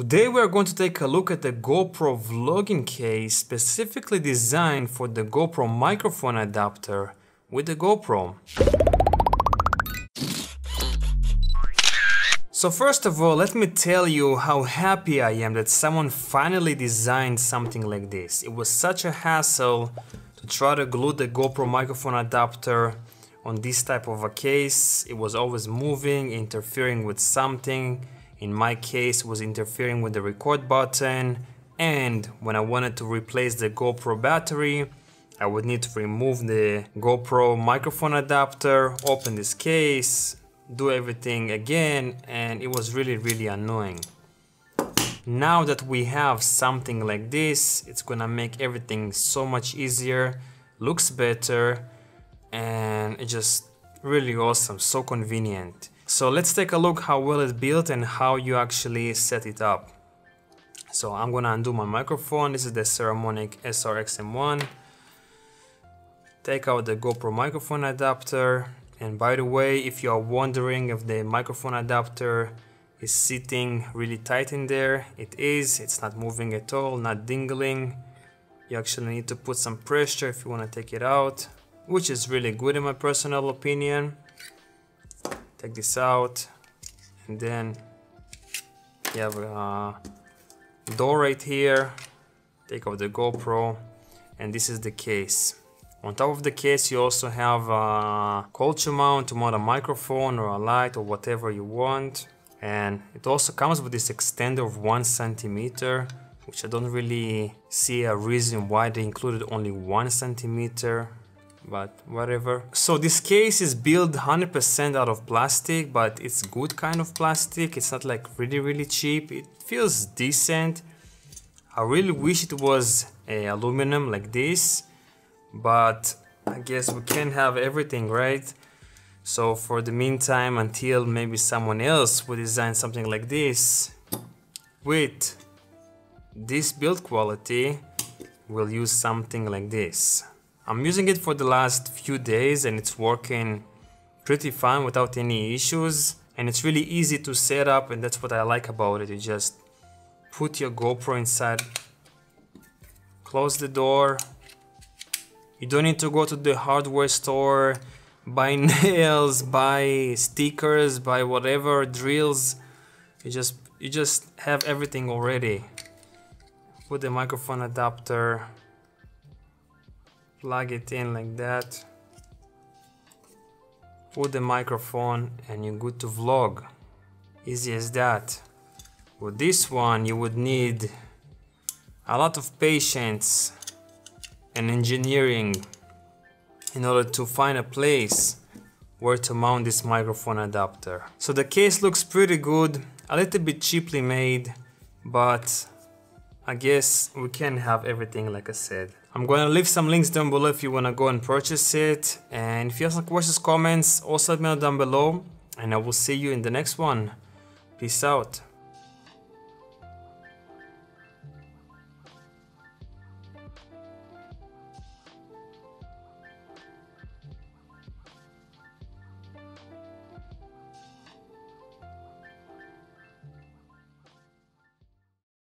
Today we are going to take a look at the GoPro vlogging case specifically designed for the GoPro microphone adapter with the GoPro. So first of all, let me tell you how happy I am that someone finally designed something like this. It was such a hassle to try to glue the GoPro microphone adapter on this type of a case. It was always moving, interfering with something in my case was interfering with the record button and when I wanted to replace the GoPro battery I would need to remove the GoPro microphone adapter, open this case, do everything again and it was really really annoying. Now that we have something like this, it's gonna make everything so much easier, looks better and it just really awesome, so convenient. So let's take a look how well it's built and how you actually set it up. So I'm gonna undo my microphone. This is the Saramonic SRXM1. Take out the GoPro microphone adapter. And by the way, if you are wondering if the microphone adapter is sitting really tight in there, it is. It's not moving at all, not dingling. You actually need to put some pressure if you want to take it out, which is really good in my personal opinion. Take this out and then you have a door right here. Take off the GoPro and this is the case. On top of the case you also have a cold shoe mount to mount a microphone or a light or whatever you want. And it also comes with this extender of one centimeter which I don't really see a reason why they included only one centimeter but whatever. So this case is built 100% out of plastic, but it's good kind of plastic. It's not like really, really cheap. It feels decent. I really wish it was a aluminum like this, but I guess we can't have everything, right? So for the meantime, until maybe someone else will design something like this, with this build quality, we'll use something like this. I'm using it for the last few days and it's working pretty fine without any issues and it's really easy to set up and that's what I like about it. You just put your GoPro inside, close the door. You don't need to go to the hardware store, buy nails, buy stickers, buy whatever, drills. You just you just have everything already. Put the microphone adapter plug it in like that put the microphone and you're good to vlog easy as that with this one you would need a lot of patience and engineering in order to find a place where to mount this microphone adapter. So the case looks pretty good, a little bit cheaply made, but I guess we can have everything like I said. I'm gonna leave some links down below if you wanna go and purchase it. And if you have some questions, comments, also let me know down below. And I will see you in the next one. Peace out.